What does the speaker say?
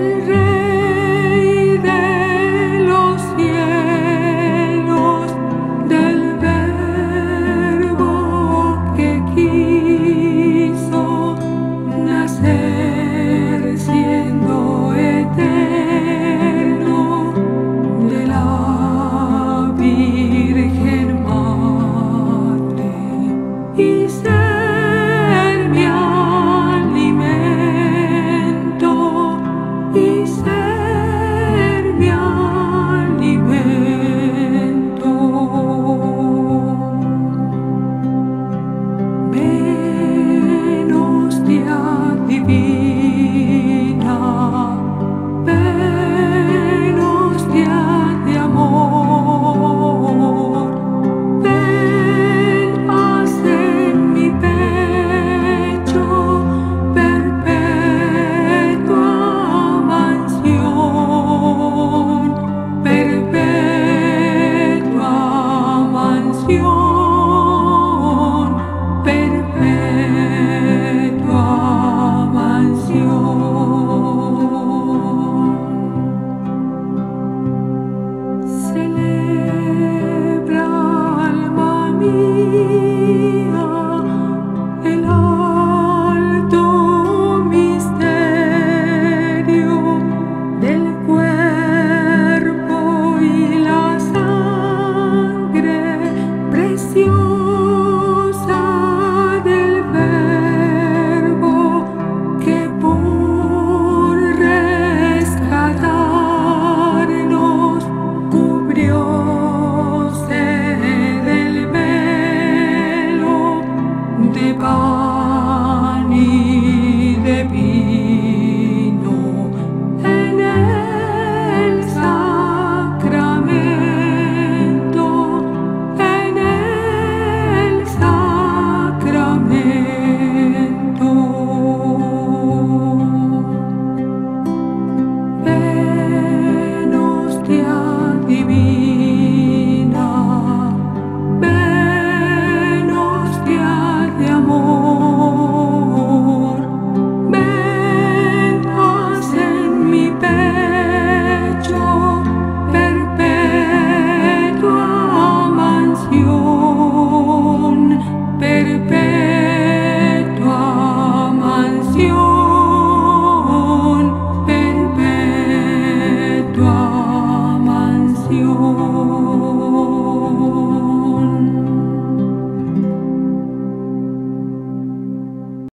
El los Cielos, del Verbo que quiso nacer siendo Eterno de la Virgen Madre.